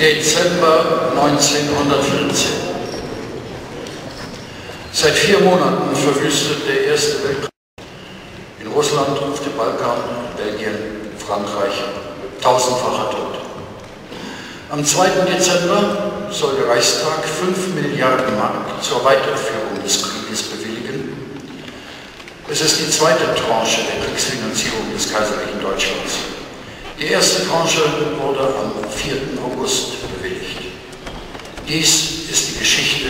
Dezember 1914. Seit vier Monaten verwüstet der Erste Weltkrieg. In Russland, auf dem Balkan, Belgien, Frankreich, tausendfacher Tod. Am 2. Dezember soll der Reichstag 5 Milliarden Mark zur Weiterführung des Krieges bewilligen. Es ist die zweite Tranche der Kriegsfinanzierung des Kaiserlichen Deutschlands. Die erste Tranche wurde am 4. August bewilligt. Dies ist die Geschichte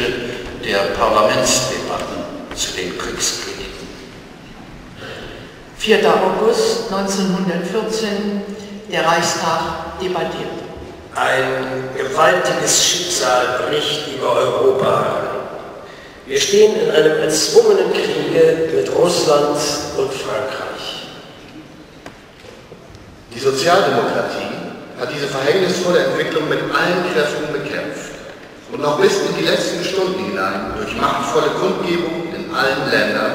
der Parlamentsdebatten zu den Kriegskrediten. 4. August 1914, der Reichstag debattiert. Ein gewaltiges Schicksal bricht über Europa herein. Wir stehen in einem erzwungenen Kriege mit Russland und Frankreich. Die Sozialdemokratie hat diese verhängnisvolle Entwicklung mit allen Kräften bekämpft und noch bis in die letzten Stunden hinein durch machtvolle Kundgebungen in allen Ländern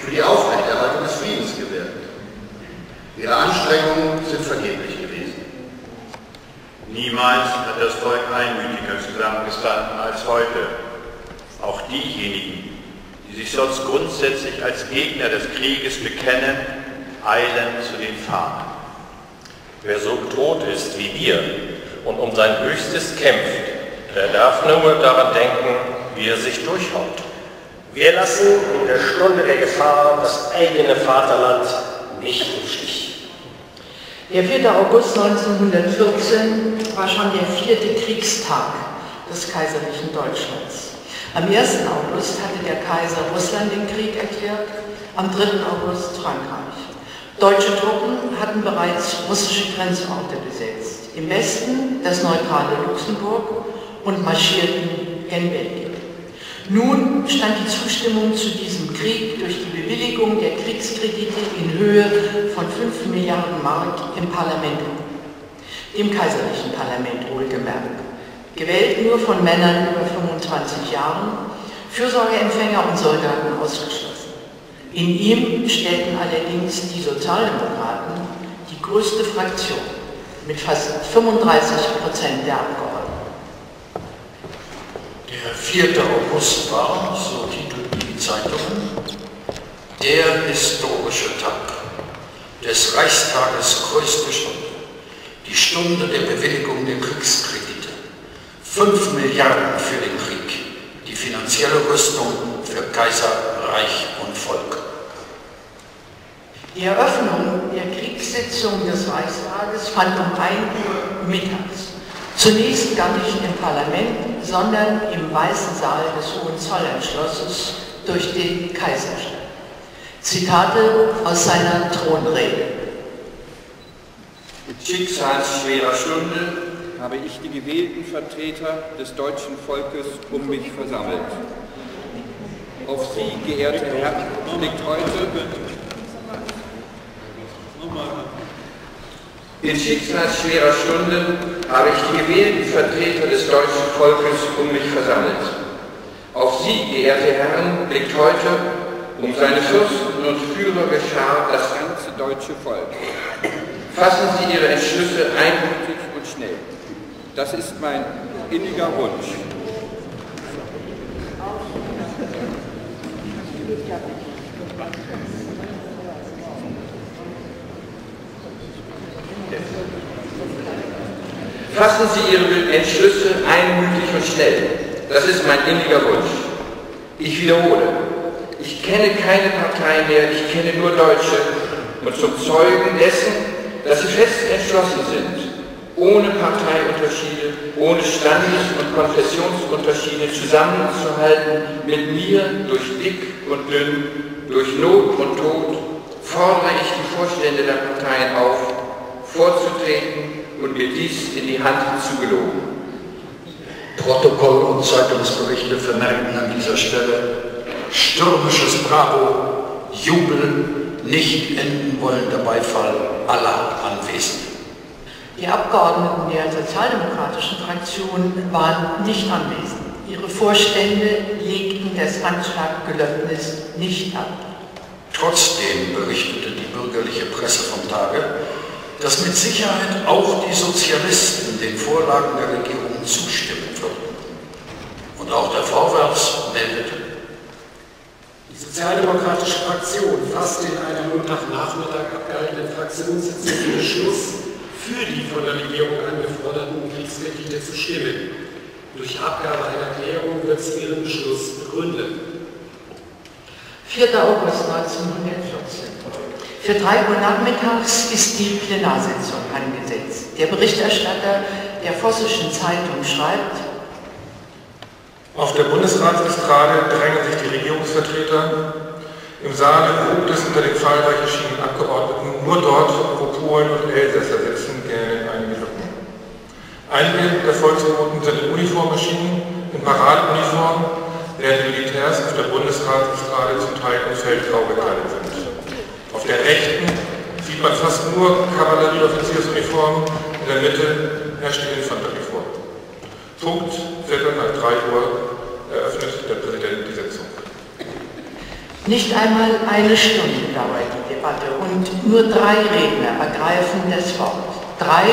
für die Aufrechterhaltung des Friedens gewirkt. Ihre Anstrengungen sind vergeblich. Niemals hat das Volk einmütiger zusammengestanden als heute. Auch diejenigen, die sich sonst grundsätzlich als Gegner des Krieges bekennen, eilen zu den Fahnen. Wer so tot ist wie wir und um sein Höchstes kämpft, der darf nur daran denken, wie er sich durchhaut. Wir lassen in der Stunde der Gefahr das eigene Vaterland nicht im Stich. Der 4. August 1914 war schon der vierte Kriegstag des kaiserlichen Deutschlands. Am 1. August hatte der Kaiser Russland den Krieg erklärt, am 3. August Frankreich. Deutsche Truppen hatten bereits russische Grenzorte besetzt. Im Westen das neutrale Luxemburg und marschierten gen Belgien. Nun stand die Zustimmung zu diesem Krieg durch die Bewilligung der Kriegskredite in Höhe von 5 Milliarden Mark im Parlament, dem kaiserlichen Parlament wohlgemerkt. Gewählt nur von Männern über 25 Jahren, Fürsorgeempfänger und Soldaten ausgeschlossen. In ihm stellten allerdings die Sozialdemokraten die größte Fraktion mit fast 35 Prozent der Abgeordneten. Der 4. August war, so titelten die Zeitungen, der historische Tag des Reichstages größte Stunde, die Stunde der Bewilligung der Kriegskredite. 5 Milliarden für den Krieg, die finanzielle Rüstung für Kaiser, Reich und Volk. Die Eröffnung der Kriegssitzung des Reichstages fand um 1 Uhr mittags. Zunächst gar nicht im Parlament, sondern im Weißen Saal des Hohenzollernschlosses durch den Kaiser statt. Zitate aus seiner Thronrede. Mit schicksalsschwerer Stunde habe ich die gewählten Vertreter des deutschen Volkes um mich versammelt. Auf Sie, geehrte Herren, blickt heute in schicksalsschwerer Stunde habe ich die gewählten Vertreter des deutschen Volkes um mich versammelt. Auf Sie, geehrte Herren, blickt heute um seine Fürsten und Führer geschah das ganze deutsche Volk. Fassen Sie Ihre Entschlüsse einmütig und schnell. Das ist mein inniger Wunsch. Fassen Sie Ihre Entschlüsse einmütig und schnell. Das ist mein inniger Wunsch. Ich wiederhole, ich kenne keine Partei mehr, ich kenne nur Deutsche und zum Zeugen dessen, dass sie fest entschlossen sind, ohne Parteiunterschiede, ohne Standes- und Konfessionsunterschiede zusammenzuhalten, mit mir durch dick und dünn, durch Not und Tod, fordere ich die Vorstände der Parteien auf, vorzutreten und mir dies in die Hand zu geloben. Protokoll und Zeitungsberichte vermerken an dieser Stelle stürmisches Bravo, Jubel, nicht enden wollender Beifall aller Anwesenden. Die Abgeordneten der sozialdemokratischen Fraktion waren nicht anwesend. Ihre Vorstände legten das Anschlaggelöbnis nicht ab. Trotzdem berichtete die bürgerliche Presse vom Tage, dass mit Sicherheit auch die Sozialisten den Vorlagen der Regierung zustimmen würden. Und auch der Vorwärts meldete, Sozialdemokratische Fraktion fasste in einer Montagnachmittag abgehaltenen Fraktionssitzung den Beschluss, für die von der Regierung angeforderten Kriegsmitglieder zu stimmen. Durch Abgabe einer Erklärung wird sie ihren Beschluss begründen. 4. August 1914. Für 3 Uhr nachmittags ist die Plenarsitzung angesetzt. Der Berichterstatter der Vossischen Zeitung schreibt, auf der Bundesratsestrade drängen sich die Regierungsvertreter. Im Saale ruht es unter den zahlreich erschienenen Abgeordneten nur dort, wo Polen und Elsässer sitzen, gähnen einige Lücken. Einige der Volksboten sind in Uniform erschienen, in Paradeuniform, während die Militärs auf der Bundesratsestrade zum Teil in Feldgrau gekleidet sind. Auf der rechten sieht man fast nur Kavallerieoffiziersuniformen, in der Mitte herrscht die Infanterie. Punkt Viertel nach drei Uhr eröffnet der Präsident die Sitzung. Nicht einmal eine Stunde dauert die Debatte und nur drei Redner ergreifen das Wort. Drei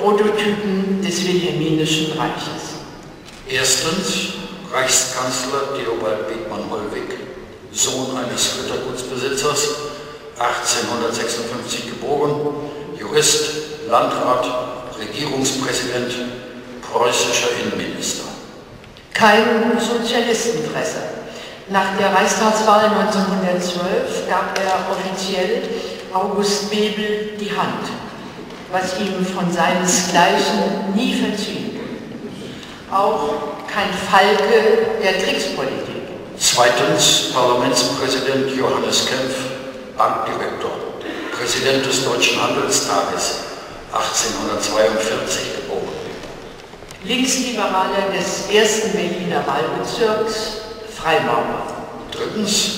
Prototypen des Wilhelminischen Reiches. Erstens Reichskanzler Theobald Bethmann-Hollweg, Sohn eines Rittergutsbesitzers, 1856 geboren, Jurist, Landrat, Regierungspräsident, preußischer Innenminister. Kein Sozialistenfresser. Nach der Reichstagswahl 1912 gab er offiziell August Bebel die Hand, was ihm von seinesgleichen nie verziehen. Auch kein Falke der Kriegspolitik. Zweitens Parlamentspräsident Johannes Kempf, Bankdirektor, Präsident des Deutschen Handelstages, 1842 geboren. Linksliberaler des ersten Berliner Wahlbezirks, Freimaurer. Drittens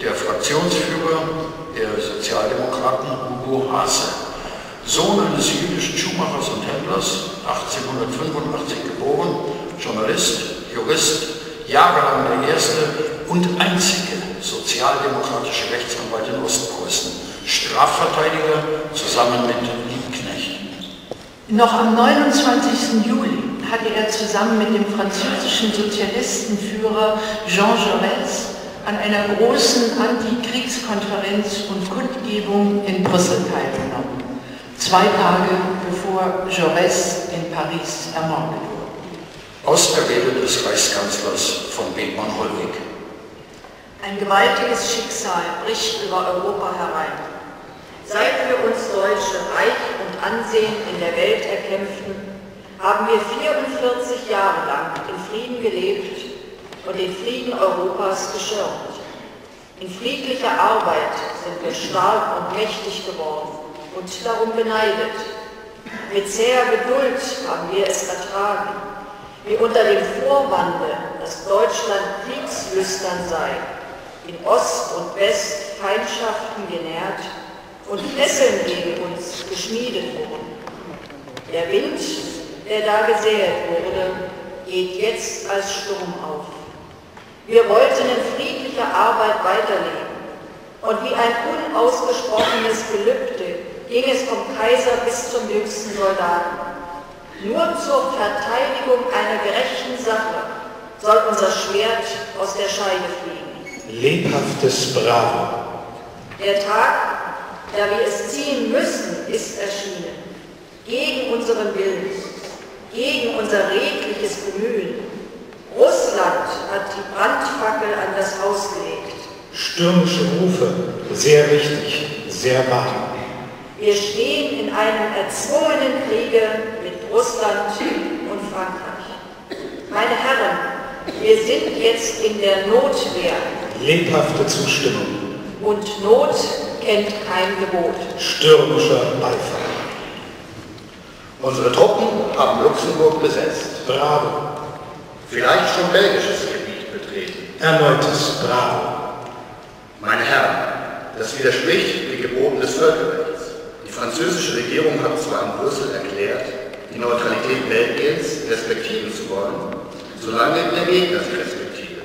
der Fraktionsführer der Sozialdemokraten Hugo Haase, Sohn eines jüdischen Schuhmachers und Händlers, 1885 geboren, Journalist, Jurist, jahrelang der erste und einzige sozialdemokratische Rechtsanwalt in Ostpreußen, Strafverteidiger zusammen mit Liebknecht. Noch am 29. Juli hatte er zusammen mit dem französischen Sozialistenführer Jean Jaurès an einer großen Antikriegskonferenz und Kundgebung in Brüssel teilgenommen, zwei Tage bevor Jaurès in Paris ermordet wurde. Aus der Rede des Reichskanzlers von Bethmann-Hollweg. Ein gewaltiges Schicksal bricht über Europa herein. Seit wir uns Deutsche Reich und Ansehen in der Welt erkämpften, haben wir 44 Jahre lang in Frieden gelebt und den Frieden Europas geschirmt. In friedlicher Arbeit sind wir stark und mächtig geworden und darum beneidet. Mit zäher Geduld haben wir es ertragen, wie unter dem Vorwande, dass Deutschland kriegslüstern sei, in Ost und West Feindschaften genährt und Fesseln gegen uns geschmiedet wurden. Der Wind, der da gesäet wurde, geht jetzt als Sturm auf. Wir wollten in friedlicher Arbeit weiterleben. Und wie ein unausgesprochenes Gelübde ging es vom Kaiser bis zum jüngsten Soldaten. Nur zur Verteidigung einer gerechten Sache soll unser Schwert aus der Scheide fliegen. Lebhaftes Bravo. Der Tag, da wir es ziehen müssen, ist erschienen. Gegen unseren Willen, gegen unser redliches Bemühen. Russland hat die Brandfackel an das Haus gelegt. Stürmische Rufe, sehr richtig, sehr wahr. Wir stehen in einem erzwungenen Kriege mit Russland und Frankreich. Meine Herren, wir sind jetzt in der Notwehr. Lebhafte Zustimmung. Und Not kennt kein Gebot. Stürmischer Beifall. Unsere Truppen haben Luxemburg besetzt. Bravo. Vielleicht schon belgisches Gebiet betreten. Erneutes Bravo. Meine Herren, das widerspricht den Geboten des Völkerrechts. Die französische Regierung hat zwar in Brüssel erklärt, die Neutralität Belgiens respektieren zu wollen, solange der Gegner sie respektiert.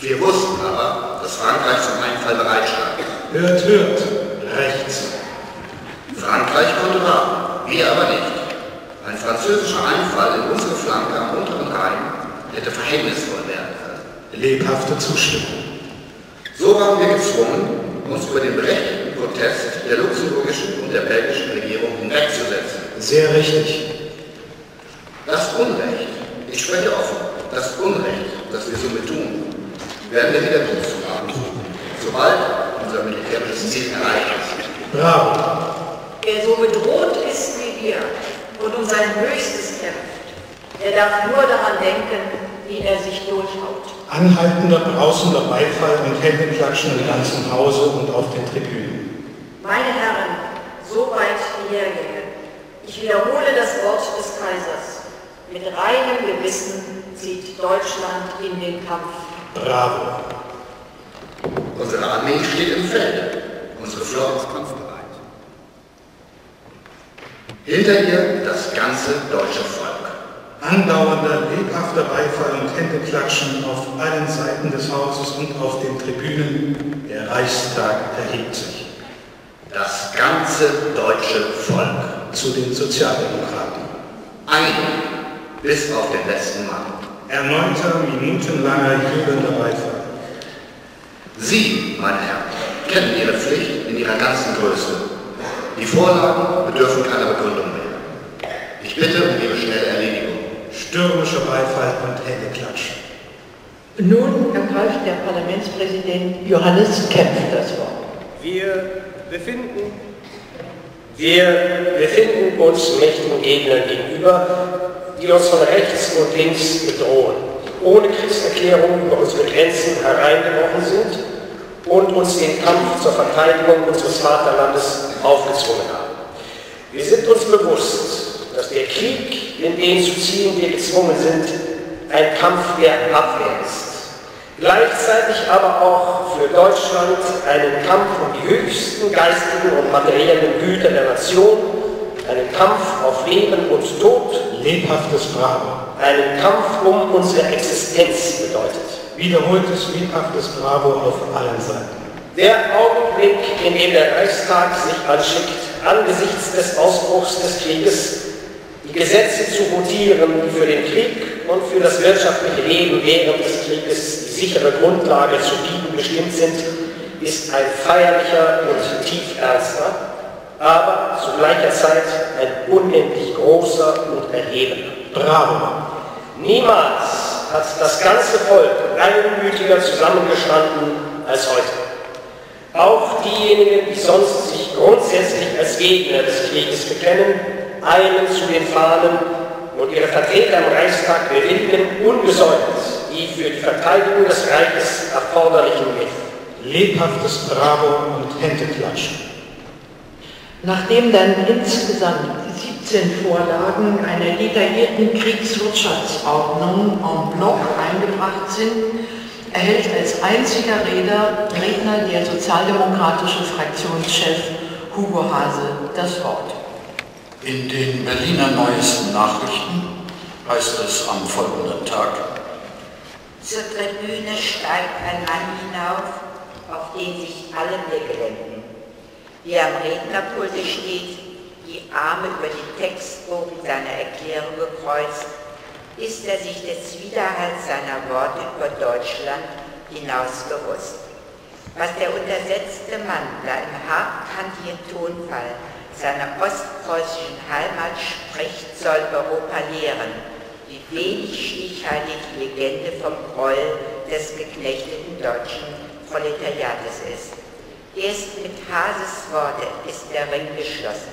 Wir wussten aber, dass Frankreich zum Einfall bereitstand. Hört, hört. Rechts. Frankreich konnte warten, wir aber nicht. Ein französischer Einfall in unsere Flanke am unteren Rhein hätte verhängnisvoll werden können. Lebhafte Zustimmung. So waren wir gezwungen, uns über den berechtigten Protest der luxemburgischen und der belgischen Regierung hinwegzusetzen. Sehr richtig. Das Unrecht, ich spreche offen, das Unrecht, das wir somit tun, werden wir wieder gut zu haben, sobald unser militärisches Ziel erreicht ist. Bravo. Wer so bedroht ist wie wir und um sein Höchstes kämpft, der darf nur daran denken, wie er sich durchhaut. Anhaltender, brausender Beifall und Händeklatschen im ganzen Hause und auf den Tribünen. Meine Herren, soweit die Hergänge. Ich wiederhole das Wort des Kaisers. Mit reinem Gewissen zieht Deutschland in den Kampf. Bravo. Unsere Armee steht im Feld. Unsere Flotte ist kampfbereit. Hinter ihr das ganze deutsche Volk. Andauernder, lebhafter Beifall und Händeklatschen auf allen Seiten des Hauses und auf den Tribünen. Der Reichstag erhebt sich. Das ganze deutsche Volk. Zu den Sozialdemokraten. Ein, bis auf den letzten Mann. Erneuter, minutenlanger, jubelnder Beifall. Sie, meine Herren, kennen Ihre Pflicht in ihrer ganzen Größe. Die Vorlagen bedürfen keiner Begründung mehr. Ich bitte um ihre schnelle Erledigung. Stürmischer Beifall und Händeklatschen. Nun ergreift der Parlamentspräsident Johannes Kempf das Wort. Wir befinden, wir befinden uns mächtigen Gegnern gegenüber, die uns von rechts und links bedrohen, ohne Kriegserklärung über unsere Grenzen hereingebrochen sind und uns den Kampf zur Verteidigung unseres Vaterlandes aufgezwungen haben. Wir sind uns bewusst, dass der Krieg, in den zu ziehen wir gezwungen sind, ein Kampf der Abwehr ist. Gleichzeitig aber auch für Deutschland einen Kampf um die höchsten geistigen und materiellen Güter der Nation, einen Kampf auf Leben und Tod, Lebhaftes Bravo. Einen Kampf um unsere Existenz bedeutet. Wiederholtes, lebhaftes Bravo auf allen Seiten. Der Augenblick, in dem der Reichstag sich anschickt, angesichts des Ausbruchs des Krieges die Gesetze zu votieren, die für den Krieg und für das wirtschaftliche Leben während des Krieges die sichere Grundlage zu bieten bestimmt sind, ist ein feierlicher und tief ernster, aber zu gleicher Zeit ein unendlich großer und erhebender. Bravo. Niemals hat das ganze Volk einmütiger zusammengestanden als heute. Auch diejenigen, die sonst sich grundsätzlich als Gegner des Krieges bekennen, eilen zu den Fahnen und ihre Vertreter im Reichstag bewilligen ungesäumt die für die Verteidigung des Reiches erforderlichen Mittel. Lebhaftes Bravo und Händeklatschen. Nachdem dann insgesamt 17 Vorlagen einer detaillierten Kriegswirtschaftsordnung en bloc eingebracht sind, erhält als einziger Redner, Redner der sozialdemokratische Fraktionschef Hugo Hase das Wort. In den Berliner Neuesten Nachrichten heißt es am folgenden Tag, Zur Tribüne steigt ein Mann hinauf, auf den sich alle Blicke wenden. Wie er am Rednerpulte steht, die Arme über die Textbogen seiner Erklärung gekreuzt, ist er sich des Widerhalls seiner Worte über Deutschland hinaus bewusst. Was der untersetzte Mann da im hartkantigen Tonfall seiner ostpreußischen Heimat spricht, soll Europa lehren, wie wenig stichhaltig die Legende vom Gräuel des geknechteten deutschen Proletariates ist. Erst mit Hases Worte ist der Ring geschlossen.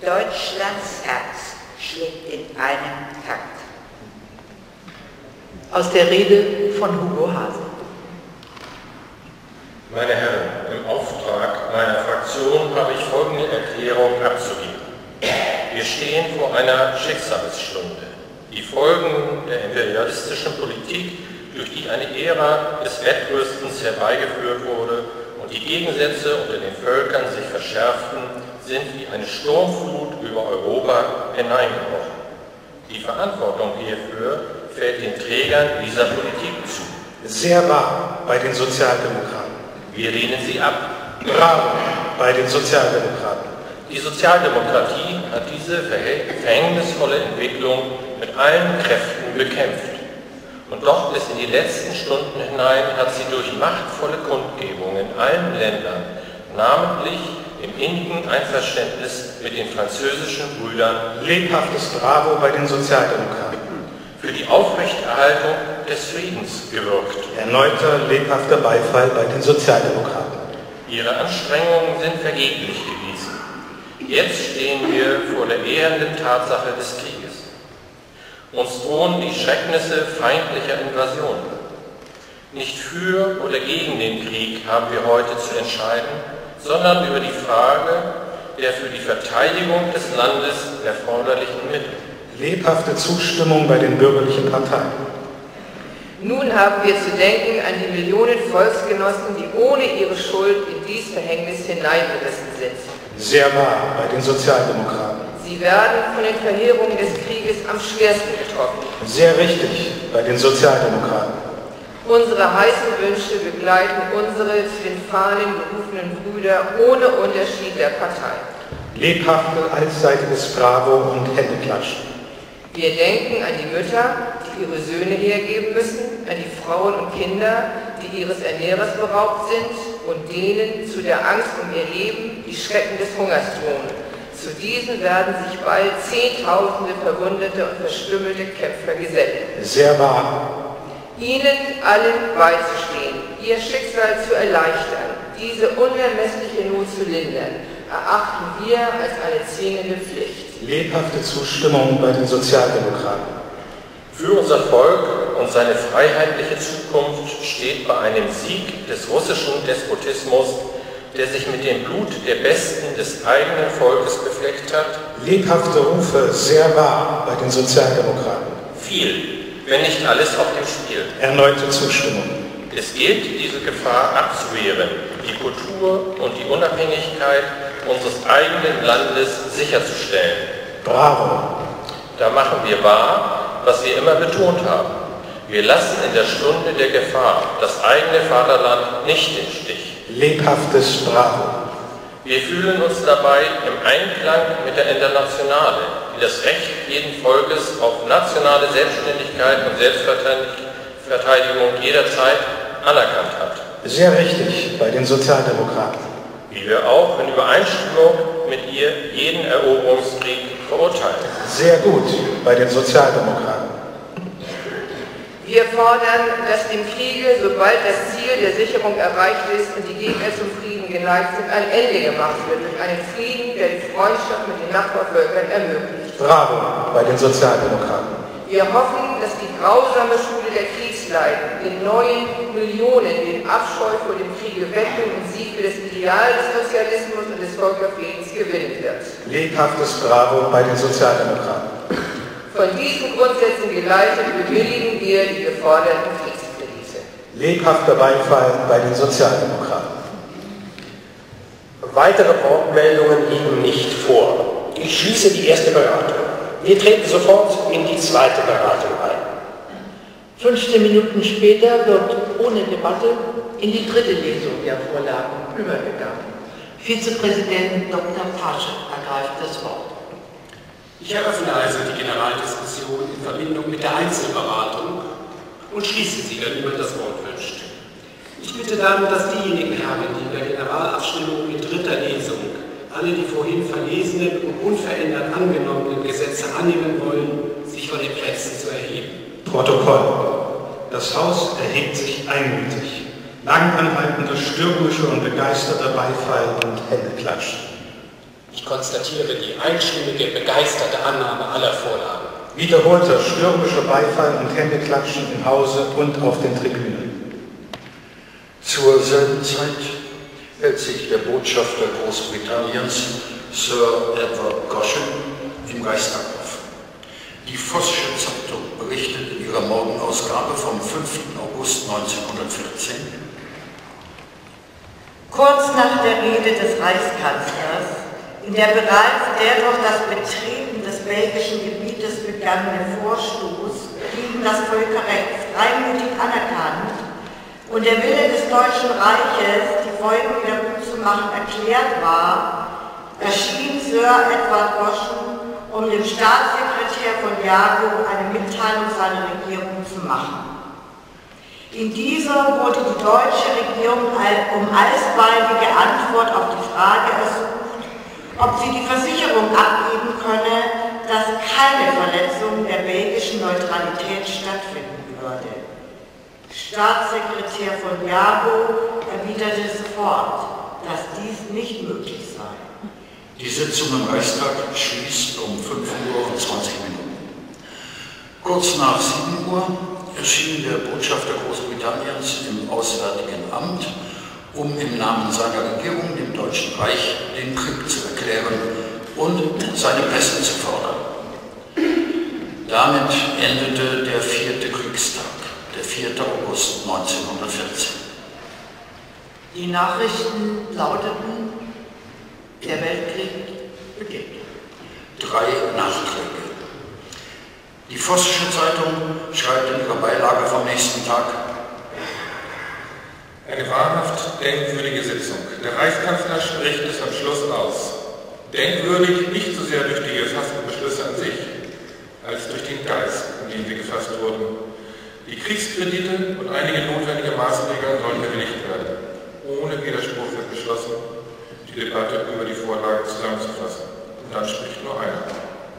Deutschlands Herz schlägt in einem Takt. Aus der Rede von Hugo Hase. Meine Herren, im Auftrag meiner Fraktion habe ich folgende Erklärung abzugeben. Wir stehen vor einer Schicksalsstunde. Die Folgen der imperialistischen Politik, durch die eine Ära des Wettrüstens herbeigeführt wurde die Gegensätze unter den Völkern sich verschärften, sind wie eine Sturmflut über Europa hineingebrochen. Die Verantwortung hierfür fällt den Trägern dieser Politik zu. Sehr wahr bei den Sozialdemokraten. Wir lehnen sie ab. Bravo bei den Sozialdemokraten. Die Sozialdemokratie hat diese verhängnisvolle Entwicklung mit allen Kräften bekämpft. Und doch bis in die letzten Stunden hinein hat sie durch machtvolle Kundgebungen in allen Ländern, namentlich im innigen Einverständnis mit den französischen Brüdern, lebhaftes Bravo bei den Sozialdemokraten, für die Aufrechterhaltung des Friedens gewirkt. Erneuter lebhafter Beifall bei den Sozialdemokraten. Ihre Anstrengungen sind vergeblich gewesen. Jetzt stehen wir vor der ehernden Tatsache des Krieges. Uns drohen die Schrecknisse feindlicher Invasion. Nicht für oder gegen den Krieg haben wir heute zu entscheiden, sondern über die Frage der für die Verteidigung des Landes erforderlichen Mittel. Lebhafte Zustimmung bei den bürgerlichen Parteien. Nun haben wir zu denken an die Millionen Volksgenossen, die ohne ihre Schuld in dies Verhängnis hineingerissen sind. Sehr wahr bei den Sozialdemokraten. Sie werden von den Verheerungen des Krieges am schwersten getroffen. Sehr richtig bei den Sozialdemokraten. Unsere heißen Wünsche begleiten unsere zu den Fahnen berufenen Brüder ohne Unterschied der Partei. Lebhafte, allseitiges Bravo und Händeklatschen. Wir denken an die Mütter, die ihre Söhne hergeben müssen, an die Frauen und Kinder, die ihres Ernährers beraubt sind und denen zu der Angst um ihr Leben die Schrecken des Hungers drohen. Zu diesen werden sich bald Zehntausende verwundete und verstümmelte Kämpfer gesellen. Sehr wahr. Ihnen allen beizustehen, ihr Schicksal zu erleichtern, diese unermessliche Not zu lindern, erachten wir als eine zwingende Pflicht. Lebhafte Zustimmung bei den Sozialdemokraten. Für unser Volk und seine freiheitliche Zukunft steht bei einem Sieg des russischen Despotismus, der sich mit dem Blut der Besten des eigenen Volkes befleckt hat, Lebhafte Rufe, sehr wahr bei den Sozialdemokraten. viel, wenn nicht alles auf dem Spiel. Erneute Zustimmung. Es gilt, diese Gefahr abzuwehren, die Kultur und die Unabhängigkeit unseres eigenen Landes sicherzustellen. Bravo. Da machen wir wahr, was wir immer betont haben. Wir lassen in der Stunde der Gefahr das eigene Vaterland nicht im Stich. Lebhaftes Bravo. Wir fühlen uns dabei im Einklang mit der Internationale, die das Recht jeden Volkes auf nationale Selbstständigkeit und Selbstverteidigung jederzeit anerkannt hat. Sehr richtig bei den Sozialdemokraten. Wie wir auch in Übereinstimmung mit ihr jeden Eroberungskrieg verurteilen. Sehr gut bei den Sozialdemokraten. Wir fordern, dass dem Kriege, sobald das Ziel der Sicherung erreicht ist und die Gegner zum Frieden geneigt sind, ein Ende gemacht wird durch einen Frieden, der die Freundschaft mit den Nachbarvölkern ermöglicht. Bravo bei den Sozialdemokraten. Wir hoffen, dass die grausame Schule der Kriegsleiden den neuen Millionen den Abscheu vor dem Kriege wecken und sie für das Ideal des Sozialismus und des Völkerfriedens gewinnen wird. Lebhaftes Bravo bei den Sozialdemokraten. Von diesen Grundsätzen geleitet bewilligen wir die geforderten Kriegskredite. Lebhafter Beifall bei den Sozialdemokraten. Weitere Wortmeldungen liegen nicht vor. Ich schließe die erste Beratung. Wir treten sofort in die zweite Beratung ein. 15 Minuten später wird ohne Debatte in die dritte Lesung der Vorlagen übergegangen. Vizepräsident Dr. Pasche ergreift das Wort. Ich eröffne also die Generaldiskussion in Verbindung mit der Einzelberatung und schließe sie, wenn jemand das Wort wünscht. Ich bitte dann, dass diejenigen Herren, die in der Generalabstimmung in dritter Lesung alle die vorhin verlesenen und unverändert angenommenen Gesetze annehmen wollen, sich von den Plätzen zu erheben. Protokoll. Das Haus erhebt sich einmütig. Langanhaltender, stürmischer und begeisterter Beifall und Händeklatschen. Ich konstatiere die einstimmige, begeisterte Annahme aller Vorlagen. Wiederholter stürmischer Beifall und Händeklatschen im Hause und auf den Tribünen. Zur selben Zeit hält sich der Botschafter Großbritanniens, Sir Edward Goschen, im Reichstag auf. Die Vossische Zeitung berichtet in ihrer Morgenausgabe vom 5. August 1914, Kurz nach der Rede des Reichskanzlers, in der bereits der durch das Betreten des belgischen Gebietes begangene Vorstoß gegen das Völkerrecht freimütig anerkannt und der Wille des Deutschen Reiches, die Folgen wieder gut zu machen, erklärt war, erschien Sir Edward Goschen, um dem Staatssekretär von Jago eine Mitteilung seiner Regierung zu machen. In dieser wurde die deutsche Regierung um alsbaldige Antwort auf die Frage ersucht, ob sie die Versicherung abgeben könne, dass keine Verletzung der belgischen Neutralität stattfinden würde. Staatssekretär von Jago erwiderte sofort, dass dies nicht möglich sei. Die Sitzung im Reichstag schließt um 5 Uhr und 20 Minuten. Kurz nach 7 Uhr erschien der Botschafter Großbritanniens im Auswärtigen Amt, um im Namen seiner Regierung dem Deutschen Reich den Krieg zu erklären und seine Pässe zu fordern. Damit endete der vierte Kriegstag, der 4. August 1914. Die Nachrichten lauteten, der Weltkrieg beginnt. Drei Nachträge. Die Vossische Zeitung schreibt in ihrer Beilage vom nächsten Tag, eine wahrhaft denkwürdige Sitzung. Der Reichskanzler spricht es am Schluss aus. Denkwürdig nicht so sehr durch die gefassten Beschlüsse an sich, als durch den Geist, in dem sie gefasst wurden. Die Kriegskredite und einige notwendige Maßregeln sollen bewilligt werden. Ohne Widerspruch wird beschlossen, die Debatte über die Vorlage zusammenzufassen. Und dann spricht nur einer,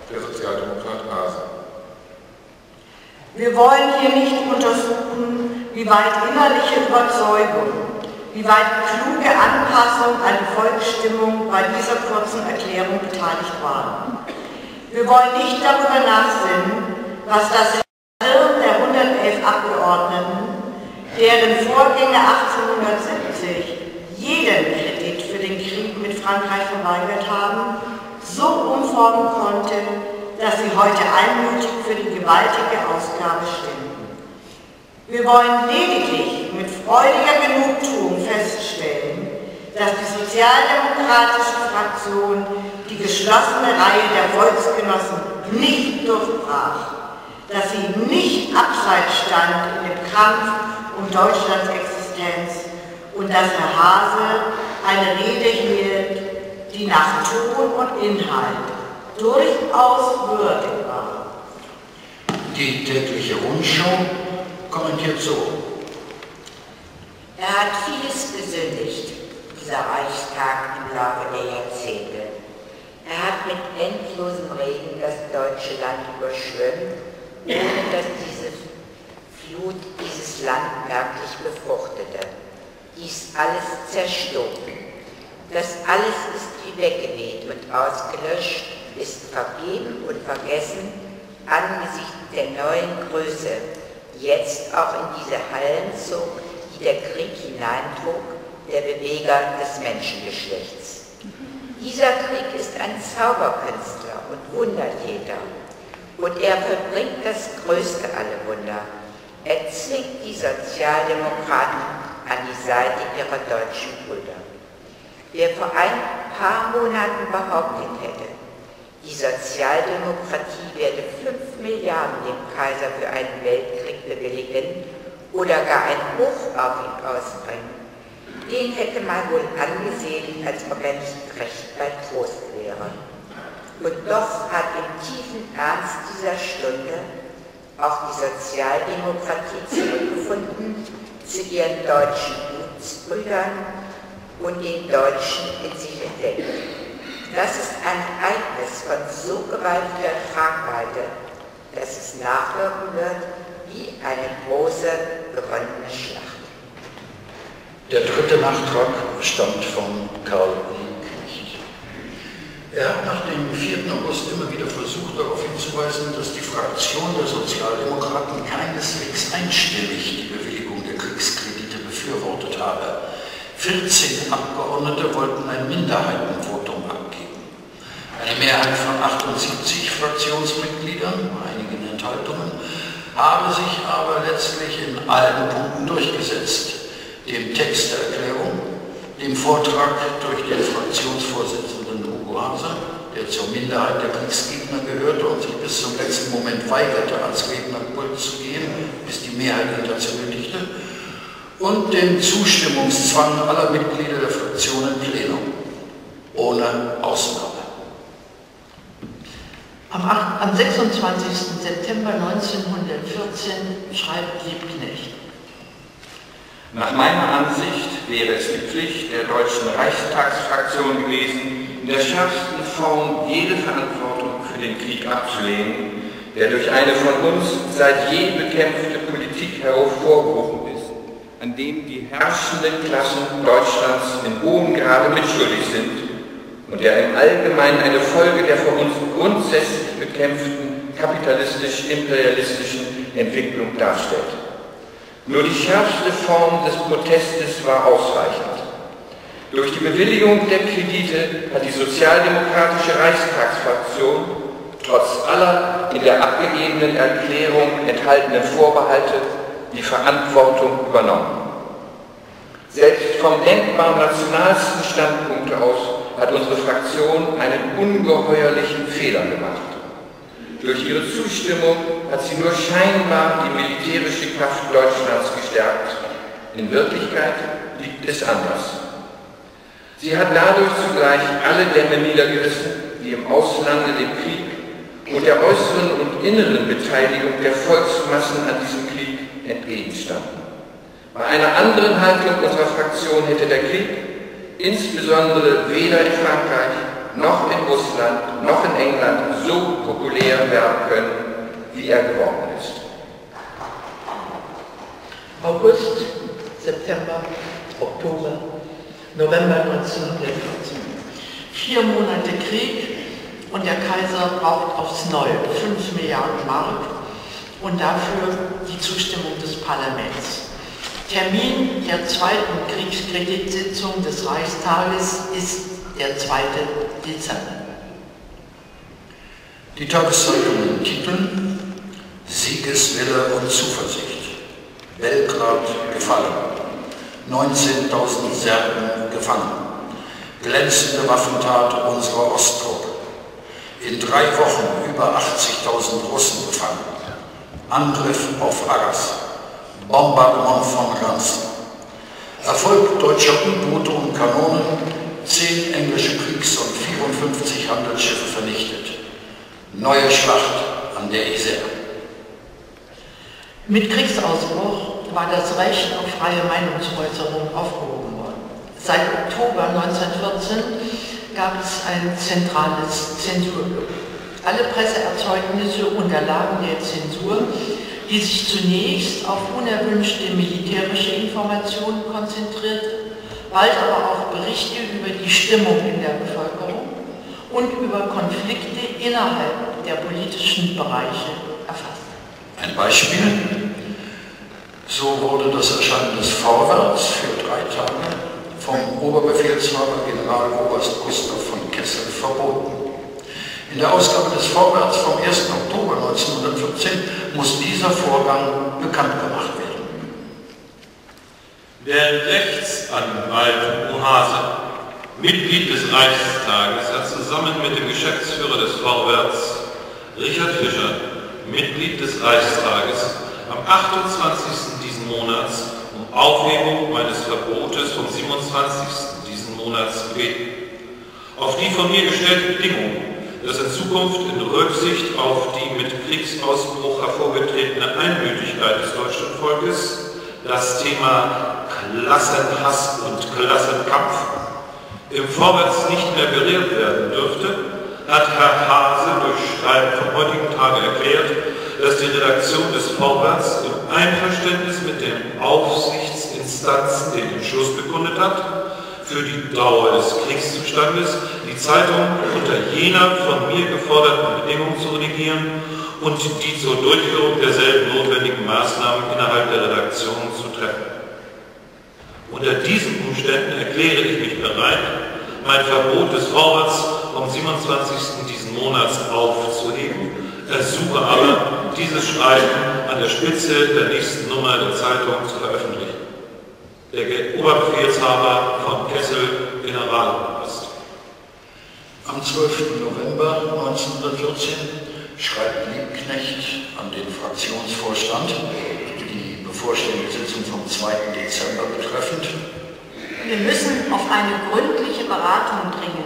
der Sozialdemokrat Hase. Wir wollen hier nicht untersuchen, wie weit innerliche Überzeugung, wie weit kluge Anpassung an die Volksstimmung bei dieser kurzen Erklärung beteiligt waren. Wir wollen nicht darüber nachsinnen, was das Hirn der 111 Abgeordneten, deren Vorgänger 1870 jeden Kredit für den Krieg mit Frankreich verweigert haben, so umformen konnte, dass sie heute einmütig für die gewaltige Ausgabe stimmen. Wir wollen lediglich mit freudiger Genugtuung feststellen, dass die sozialdemokratische Fraktion die geschlossene Reihe der Volksgenossen nicht durchbrach, dass sie nicht abseits stand in dem Kampf um Deutschlands Existenz und dass Herr Hase eine Rede hielt, die nach Ton und Inhalt durchaus würdig war. Die tägliche Rundschau kommentiert so. Er hat vieles gesündigt, dieser Reichstag im Laufe der Jahrzehnte. Er hat mit endlosen Regen das deutsche Land überschwemmt, ohne dass diese Flut dieses Land merklich befruchtete. Dies alles zerstob. Das alles ist wie weggeweht und ausgelöscht ist vergeben und vergessen angesichts der neuen Größe, jetzt auch in diese Hallen zog, die der Krieg hineintrug, der Beweger des Menschengeschlechts. Dieser Krieg ist ein Zauberkünstler und Wundertäter und er verbringt das größte aller Wunder. Er zwingt die Sozialdemokraten an die Seite ihrer deutschen Brüder. Wer vor ein paar Monaten behauptet hätte, die Sozialdemokratie werde 5 Milliarden dem Kaiser für einen Weltkrieg bewilligen oder gar ein Hoch auf ihn ausbringen, den hätte man wohl angesehen, als ob er nicht recht bei Trost wäre. Und doch hat im tiefen Ernst dieser Stunde auch die Sozialdemokratie zurückgefunden zu ihren deutschen Blutsbrüdern und den Deutschen in sich entdeckt. Das ist ein Ereignis von so gewaltiger Tragweite, dass es nachwirken wird wie eine große gewonnene Schlacht. Der dritte Nachtrag stammt von Karl er hat nach dem 4. August immer wieder versucht, darauf hinzuweisen, dass die Fraktion der Sozialdemokraten keineswegs einstimmig die Bewilligung der Kriegskredite befürwortet habe. 14 Abgeordnete wollten ein Minderheitenvotum. Eine Mehrheit von 78 Fraktionsmitgliedern, einigen Enthaltungen, habe sich aber letztlich in allen Punkten durchgesetzt. Dem Text der Erklärung, dem Vortrag durch den Fraktionsvorsitzenden Oase, der zur Minderheit der Kriegsgegner gehörte und sich bis zum letzten Moment weigerte, als Redner zu gehen, bis die Mehrheit ihn dazu nötigte, und dem Zustimmungszwang aller Mitglieder der Fraktion im Plenum, ohne Ausnahme. Am, 8, am 26. September 1914 schreibt Liebknecht. Nach meiner Ansicht wäre es die Pflicht der deutschen Reichstagsfraktion gewesen, der schärfsten Form jede Verantwortung für den Krieg abzulehnen, der durch eine von uns seit je bekämpfte Politik hervorgerufen ist, an dem die herrschenden Klassen Deutschlands in hohem Grade mitschuldig sind und der im Allgemeinen eine Folge der von uns grundsätzlich bekämpften kapitalistisch-imperialistischen Entwicklung darstellt. Nur die schärfste Form des Protestes war ausreichend. Durch die Bewilligung der Kredite hat die sozialdemokratische Reichstagsfraktion trotz aller in der abgegebenen Erklärung enthaltenen Vorbehalte die Verantwortung übernommen. Selbst vom denkbar nationalsten Standpunkt aus hat unsere Fraktion einen ungeheuerlichen Fehler gemacht. Durch ihre Zustimmung hat sie nur scheinbar die militärische Kraft Deutschlands gestärkt. In Wirklichkeit liegt es anders. Sie hat dadurch zugleich alle Dämme niedergerissen, die im Auslande dem Krieg und der äußeren und inneren Beteiligung der Volksmassen an diesem Krieg entgegenstanden. Bei einer anderen Haltung unserer Fraktion hätte der Krieg, insbesondere weder in Frankreich noch in Russland noch in England, so populär werden können, wie er geworden ist. August, September, Oktober November 1914. Vier Monate Krieg und der Kaiser braucht aufs Neue 5 Milliarden Mark und dafür die Zustimmung des Parlaments. Termin der zweiten Kriegskreditssitzung des Reichstages ist der 2. Dezember. Die Tageszeitungen titeln Siegeswille und Zuversicht. Belgrad gefallen. 19.000 Serben gefangen. Glänzende Waffentat unserer Osttruppe. In drei Wochen über 80.000 Russen gefangen. Angriff auf Arras. Bombardement von Ranzen. Erfolg deutscher U-Boote und Kanonen, zehn englische Kriegs- und 54 Handelsschiffe vernichtet. Neue Schlacht an der Isère. Mit Kriegsausbruch war das Recht auf freie Meinungsäußerung aufgehoben worden. Seit Oktober 1914 gab es ein zentrales Zensurbuch. Alle Presseerzeugnisse unterlagen der Zensur, die sich zunächst auf unerwünschte militärische Informationen konzentrierte, bald aber auch Berichte über die Stimmung in der Bevölkerung und über Konflikte innerhalb der politischen Bereiche erfasste. Ein Beispiel? So wurde das Erscheinen des Vorwärts für drei Tage vom Oberbefehlshaber Generaloberst Gustav von Kessel verboten. In der Ausgabe des Vorwärts vom 1. Oktober 1914 muss dieser Vorgang bekannt gemacht werden. Der Rechtsanwalt Mohase, Mitglied des Reichstages, hat zusammen mit dem Geschäftsführer des Vorwärts, Richard Fischer, Mitglied des Reichstages, am 28. diesen Monats um Aufhebung meines Verbotes vom 27. diesen Monats gebeten. Auf die von mir gestellte Bedingung, dass in Zukunft in Rücksicht auf die mit Kriegsausbruch hervorgetretene Einmütigkeit des deutschen Volkes das Thema Klassenhass und Klassenkampf im Vorwärts nicht mehr berührt werden dürfte, hat Herr Hase durch Schreiben vom heutigen Tage erklärt, dass die Redaktion des Vorwärts im Einverständnis mit den Aufsichtsinstanzen den Entschluss bekundet hat, für die Dauer des Kriegszustandes die Zeitung unter jener von mir geforderten Bedingungen zu redigieren und die zur Durchführung derselben notwendigen Maßnahmen innerhalb der Redaktion zu treffen. Unter diesen Umständen erkläre ich mich bereit, mein Verbot des Vorwärts vom 27. diesen Monats aufzuheben, ersuche aber, dieses Schreiben an der Spitze der nächsten Nummer der Zeitung zu veröffentlichen. Der Oberbefehlshaber von Kessel, Generaloberst. Am 12. November 1914 schreibt Liebknecht an den Fraktionsvorstand die bevorstehende Sitzung vom 2. Dezember betreffend. Wir müssen auf eine gründliche Beratung dringen,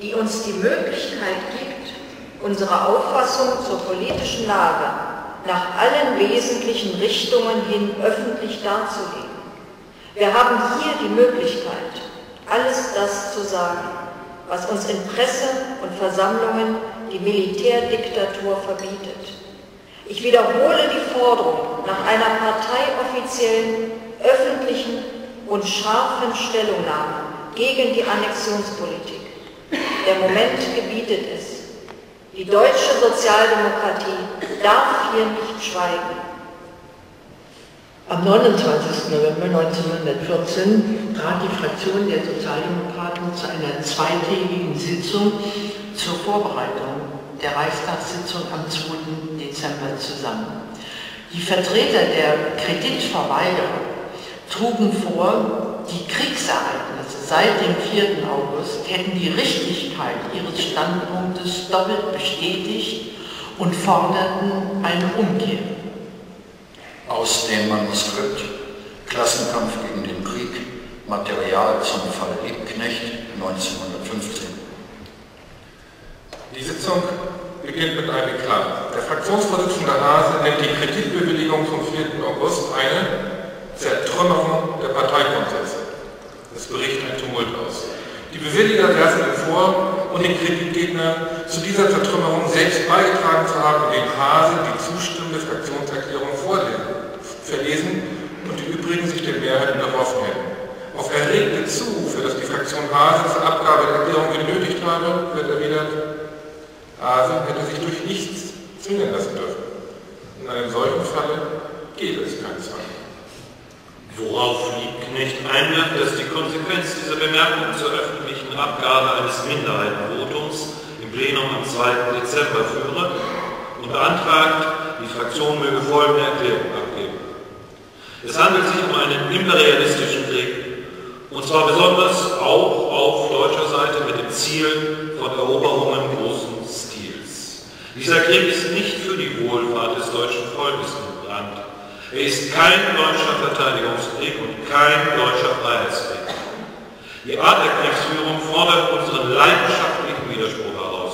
die uns die Möglichkeit gibt, unsere Auffassung zur politischen Lage nach allen wesentlichen Richtungen hin öffentlich darzulegen. Wir haben hier die Möglichkeit, alles das zu sagen, was uns in Presse und Versammlungen die Militärdiktatur verbietet. Ich wiederhole die Forderung nach einer parteioffiziellen, öffentlichen und scharfen Stellungnahme gegen die Annexionspolitik. Der Moment gebietet es. Die deutsche Sozialdemokratie darf hier nicht schweigen. Am 29. November 1914 trat die Fraktion der Sozialdemokraten zu einer zweitägigen Sitzung zur Vorbereitung der Reichstagssitzung am 2. Dezember zusammen. Die Vertreter der Kreditverweigerer trugen vor, die Kriegsereignisse seit dem 4. August hätten die Richtigkeit ihres Standpunktes doppelt bestätigt und forderten eine Umkehr. Aus dem Manuskript Klassenkampf gegen den Krieg, Material zum Fall Liebknecht 1915. Die Sitzung beginnt mit einem Eklat. Der Fraktionsvorsitzende Hase nennt die Kreditbewilligung vom 4. August eine Zertrümmerung der Parteigrundsätze. Es bricht ein Tumult aus. Die Bewilliger werfen vor, und den Kreditgegnern zu dieser Zertrümmerung selbst beigetragen zu haben, indem Hase die zustimmende Fraktionserklärung verlesen und die übrigen sich der Mehrheit unterworfen hätten. Auf erregte Zurufe, dass die Fraktion Hase zur Abgabe der Erklärung genötigt habe, wird erwidert, Hase hätte sich durch nichts zwingen lassen dürfen. In einem solchen Falle geht es kein Zwang. Worauf Liebknecht einwirft, dass die Konsequenz dieser Bemerkung zur öffentlichen Abgabe eines Minderheitenvotums im Plenum am 2. Dezember führe und beantragt, die Fraktion möge folgende Erklärung abgeben. Es handelt sich um einen imperialistischen Krieg, und zwar besonders auch auf deutscher Seite mit dem Ziel von Eroberungen großen dieser Krieg ist nicht für die Wohlfahrt des deutschen Volkes gebrannt. Er ist kein deutscher Verteidigungskrieg und kein deutscher Freiheitskrieg. Die Art der Kriegsführung fordert unseren leidenschaftlichen Widerspruch heraus.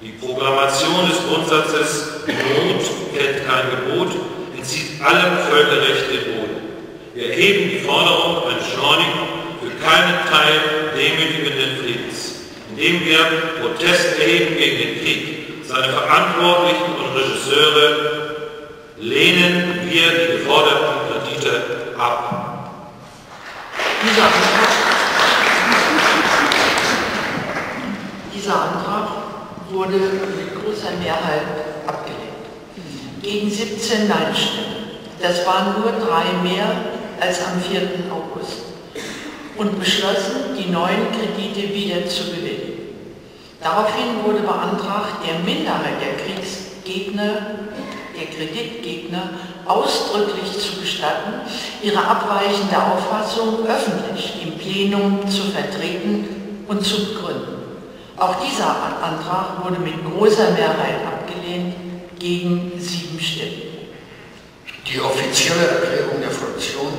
Die Proklamation des Grundsatzes Not kennt kein Gebot, entzieht allem Völkerrecht den Boden. Wir erheben die Forderung eines schleunigen, für keinen Teil demütigenden Friedens, indem wir Protest erheben gegen den Krieg, seine Verantwortlichen und Regisseure lehnen wir die geforderten Kredite ab. Dieser Antrag, dieser Antrag wurde mit großer Mehrheit. Gegen 17 Nein-Stimmen. Das waren nur drei mehr als am 4. August. Und beschlossen, die neuen Kredite wieder zu bewilligen. Daraufhin wurde beantragt, der Minderheit der Kriegsgegner, der Kreditgegner, ausdrücklich zu gestatten, ihre abweichende Auffassung öffentlich im Plenum zu vertreten und zu begründen. Auch dieser Antrag wurde mit großer Mehrheit abgelehnt, gegen Stimmen. Die offizielle Erklärung der Fraktion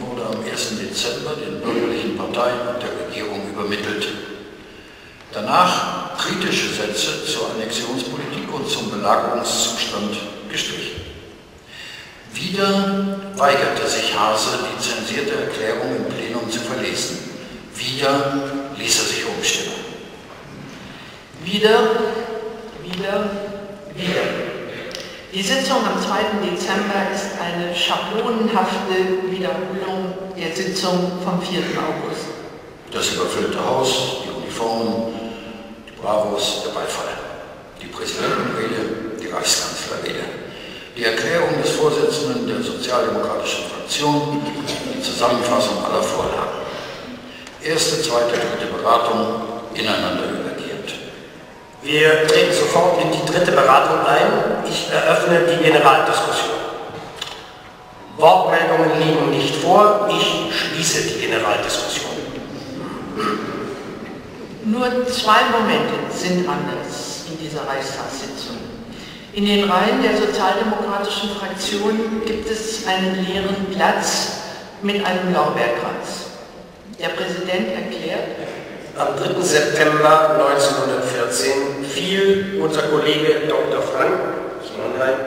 wurde am 1. Dezember den bürgerlichen Parteien und der Regierung übermittelt. Danach kritische Sätze zur Annexionspolitik und zum Belagerungszustand gestrichen. Wieder weigerte sich Hase, die zensierte Erklärung im Plenum zu verlesen. Wieder ließ er sich umstimmen. Wieder, wieder, wieder. Die Sitzung am 2. Dezember ist eine schablonenhafte Wiederholung der Sitzung vom 4. August. Das überfüllte Haus, die Uniformen, die Bravos, der Beifall, die Präsidentenrede, die Reichskanzlerrede, die Erklärung des Vorsitzenden der sozialdemokratischen Fraktion, die Zusammenfassung aller Vorlagen. Erste, zweite, dritte Beratung ineinander übergehend. Wir treten sofort in die dritte Beratung ein. Ich eröffne die Generaldiskussion. Wortmeldungen liegen nicht vor. Ich schließe die Generaldiskussion. Nur zwei Momente sind anders in dieser Reichstagssitzung. In den Reihen der sozialdemokratischen Fraktion gibt es einen leeren Platz mit einem Lorbeerkranz. Der Präsident erklärt, am 3. September 1914 fiel unser Kollege Dr. Frank Sonnenheim,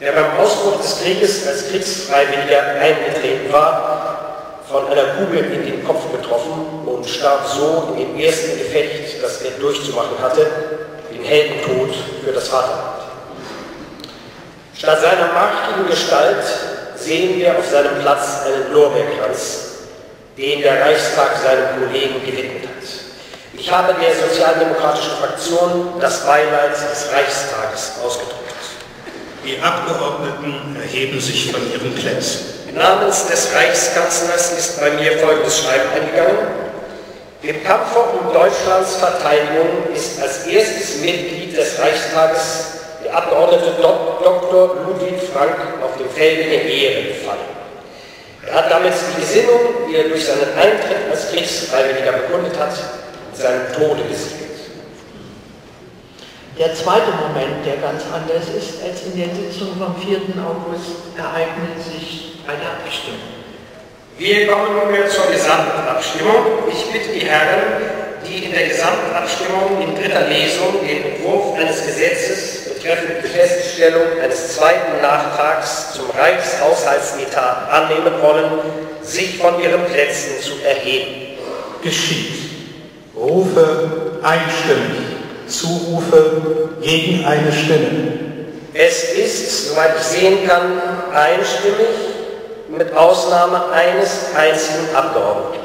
der beim Ausbruch des Krieges als Kriegsfreiwilliger eingetreten war, von einer Kugel in den Kopf getroffen und starb so dem ersten Gefecht, das er durchzumachen hatte, den Heldentod für das Vaterland. Statt seiner markigen Gestalt sehen wir auf seinem Platz einen Lorbeerkranz, den der Reichstag seinem Kollegen gewidmet hat. Ich habe der sozialdemokratischen Fraktion das Beileid des Reichstages ausgedrückt. Die Abgeordneten erheben sich von ihren Plätzen. Namens des Reichskanzlers ist bei mir folgendes Schreiben eingegangen. Im Kampf um Deutschlands Verteidigung ist als erstes Mitglied des Reichstages der Abgeordnete Dr. Ludwig Frank auf dem Felde der Ehre gefallen. Er hat damit die Gesinnung, die er durch seinen Eintritt als Kriegsfreiwilliger bekundet hat, mit seinem Tode besiegt. Der zweite Moment, der ganz anders ist als in der Sitzung vom 4. August, ereignet sich bei der Abstimmung. Wir kommen nunmehr zur gesamten Abstimmung. Ich bitte die Herren, die in der gesamten Abstimmung in dritter Lesung den Entwurf eines Gesetzes betreffend die Feststellung eines zweiten Nachtrags zum Reichshaushaltsetat annehmen wollen, sich von ihren Plätzen zu erheben. Geschieht. Rufe einstimmig. Zurufe gegen eine Stimme. Es ist, soweit ich sehen kann, einstimmig mit Ausnahme eines einzigen Abgeordneten.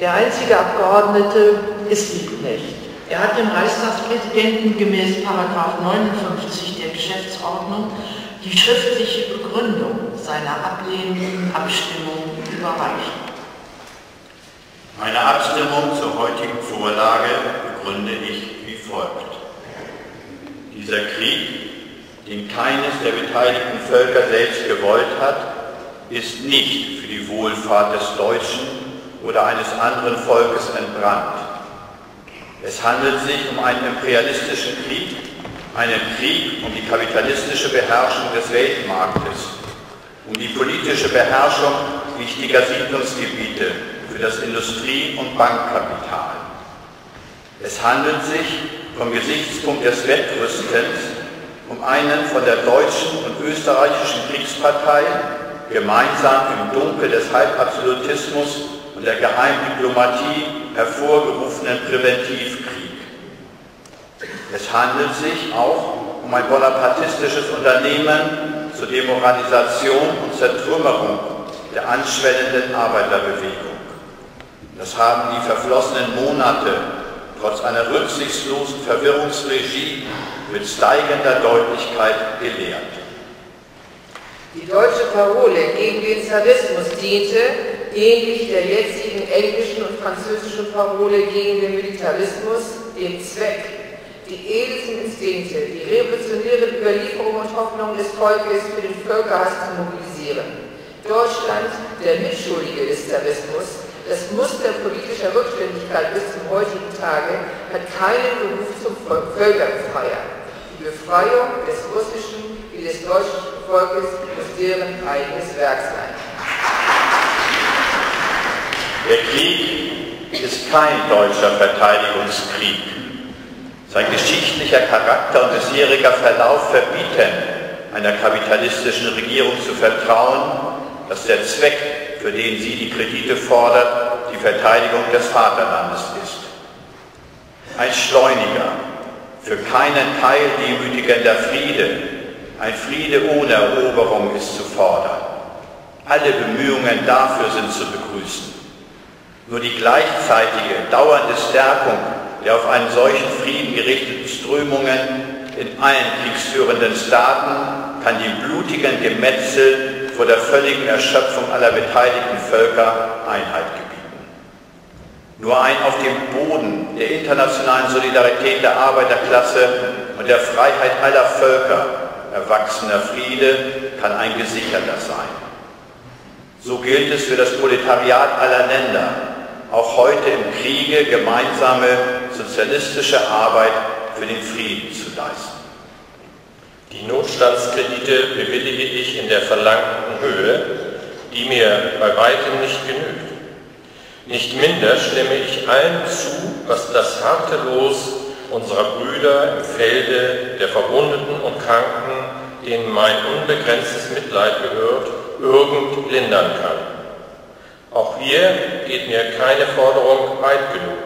Der einzige Abgeordnete ist Liebknecht. Er hat dem Reichstagspräsidenten gemäß 59 der Geschäftsordnung die schriftliche Begründung seiner ablehnenden Abstimmung überreicht. Meine Abstimmung zur heutigen Vorlage begründe ich wie folgt. Dieser Krieg, den keines der beteiligten Völker selbst gewollt hat, ist nicht für die Wohlfahrt des Deutschen oder eines anderen Volkes entbrannt. Es handelt sich um einen imperialistischen Krieg, einen Krieg um die kapitalistische Beherrschung des Weltmarktes, um die politische Beherrschung wichtiger Siedlungsgebiete für das Industrie- und Bankkapital. Es handelt sich vom Gesichtspunkt des Wettrüstens um einen von der deutschen und österreichischen Kriegspartei gemeinsam im Dunkel des Halbabsolutismus und der Geheimdiplomatie hervorgerufenen Präventivkrieg. Es handelt sich auch um ein bonapartistisches Unternehmen zur Demoralisation und Zertrümmerung der anschwellenden Arbeiterbewegung. Das haben die verflossenen Monate trotz einer rücksichtslosen Verwirrungsregie mit steigender Deutlichkeit gelehrt. Die deutsche Parole gegen den Zarismus diente, ähnlich der jetzigen englischen und französischen Parole gegen den Militarismus, dem Zweck, die edelsten Instinkte, die revolutionären Überlieferungen und Hoffnungen des Volkes für den Völkerhass zu mobilisieren. Deutschland, der Mitschuldige des Zarismus, das Muster politischer Rückständigkeit bis zum heutigen Tage hat keinen Beruf zum Völkerbefreier. Die Befreiung des russischen die des deutschen Volkes muss deren eigenes Werk sein. Der Krieg ist kein deutscher Verteidigungskrieg. Sein geschichtlicher Charakter und bisheriger Verlauf verbieten einer kapitalistischen Regierung zu vertrauen, dass der Zweck, für den sie die Kredite fordert, die Verteidigung des Vaterlandes ist. Ein schleuniger, für keinen Teil demütigender Friede, ein Friede ohne Eroberung ist zu fordern. Alle Bemühungen dafür sind zu begrüßen. Nur die gleichzeitige, dauernde Stärkung der auf einen solchen Frieden gerichteten Strömungen in allen kriegsführenden Staaten kann dem blutigen Gemetzel vor der völligen Erschöpfung aller beteiligten Völker Einhalt gebieten. Nur ein auf dem Boden der internationalen Solidarität der Arbeiterklasse und der Freiheit aller Völker erwachsener Friede kann ein gesicherter sein. So gilt es für das Proletariat aller Länder, auch heute im Kriege gemeinsame sozialistische Arbeit für den Frieden zu leisten. Die Notstandskredite bewillige ich in der verlangten Höhe, die mir bei weitem nicht genügt. Nicht minder stimme ich allen zu, was das harte Los unserer Brüder im Felde der Verwundeten und Kranken, denen mein unbegrenztes Mitleid gehört, irgend lindern kann. Auch hier geht mir keine Forderung weit genug.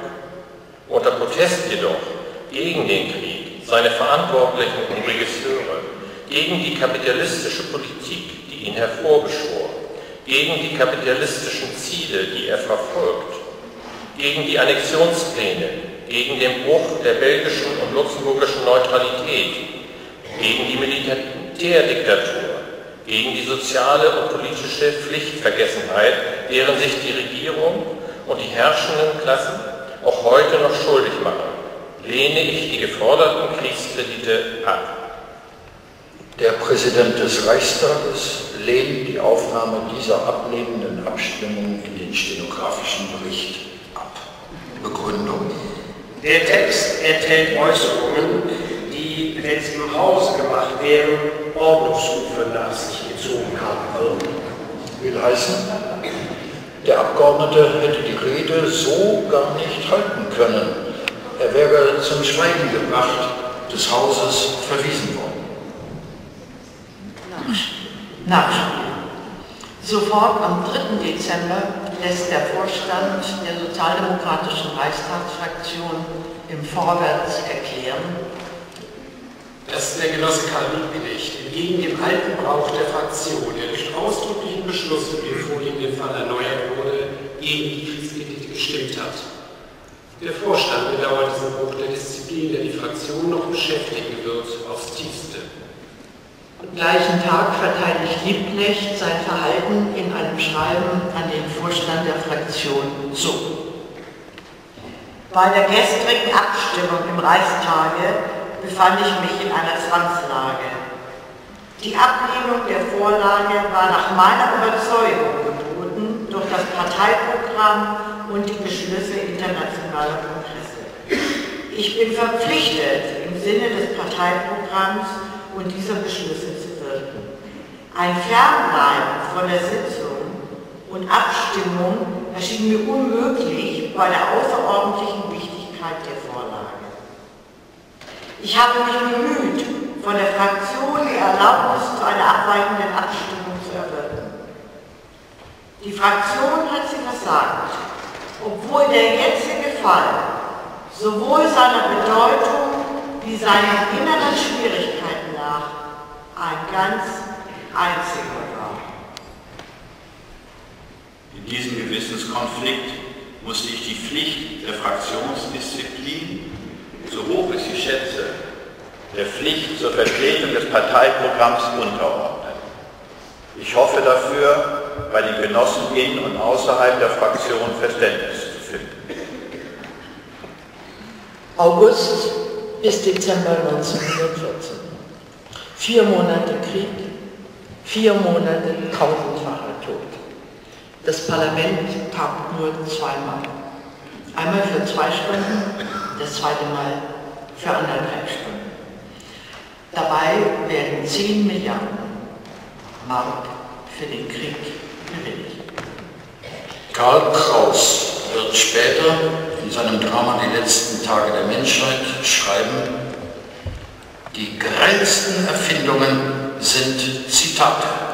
Unter Protest jedoch gegen den Krieg, seine Verantwortlichen und Regisseure, gegen die kapitalistische Politik, die ihn hervorbeschwor, gegen die kapitalistischen Ziele, die er verfolgt, gegen die Annexionspläne, gegen den Bruch der belgischen und luxemburgischen Neutralität, gegen die Militärdiktatur, gegen die soziale und politische Pflichtvergessenheit, deren sich die Regierung und die herrschenden Klassen auch heute noch schuldig machen, lehne ich die geforderten Kriegskredite ab. Der Präsident des Reichstages lehnt die Aufnahme dieser ablehnenden Abstimmung in den stenografischen Bericht ab. Begründung. Der Text enthält Äußerungen, die, wenn sie im Hause gemacht wären, Ordnungsrufe nach sich gezogen haben würden. Will heißen, der Abgeordnete hätte die Rede so gar nicht halten können. Er wäre zum Schweigen gebracht, des Hauses verwiesen worden. Nachspiel. Sofort am 3. Dezember lässt der Vorstand der Sozialdemokratischen Reichstagsfraktion im Vorwärts erklären, dass der Genosse Karl Liebknecht entgegen dem alten Brauch der Fraktion, der durch ausdrücklichen Beschluss den vorliegenden Fall erneuert wurde, gegen die Kriegskredite gestimmt hat. Der Vorstand bedauert diesen Bruch der Disziplin, der die Fraktion noch beschäftigen wird, aufs Tiefste. Am gleichen Tag verteidigt Liebknecht sein Verhalten in einem Schreiben an den Vorstand der Fraktion so. Bei der gestrigen Abstimmung im Reichstage befand ich mich in einer Zwangslage. Die Ablehnung der Vorlage war nach meiner Überzeugung geboten durch das Parteiprogramm und die Beschlüsse internationaler Kongresse. Ich bin verpflichtet, im Sinne des Parteiprogramms und dieser Beschlüsse zu wirken. Ein Fernbleiben von der Sitzung und Abstimmung erschien mir unmöglich bei der außerordentlichen Wichtigkeit der Vorlage. Ich habe mich bemüht, von der Fraktion die Erlaubnis zu einer abweichenden Abstimmung zu erwirken. Die Fraktion hat sie versagt, obwohl der jetzige Fall sowohl seiner Bedeutung wie seinen inneren Schwierigkeiten ein ganz einziger war. In diesem Gewissenskonflikt musste ich die Pflicht der Fraktionsdisziplin, so hoch ich sie schätze, der Pflicht zur Vertretung des Parteiprogramms unterordnen. Ich hoffe dafür, bei den Genossen in und außerhalb der Fraktion Verständnis zu finden. August bis Dezember 1914. Vier Monate Krieg, vier Monate tausendfacher Tod. Das Parlament tagt nur zweimal. Einmal für zwei Stunden, das zweite Mal für anderthalb Stunden. Dabei werden 10 Milliarden Mark für den Krieg bewilligt. Karl Kraus wird später in seinem Drama Die letzten Tage der Menschheit schreiben, die grellsten Erfindungen sind Zitate.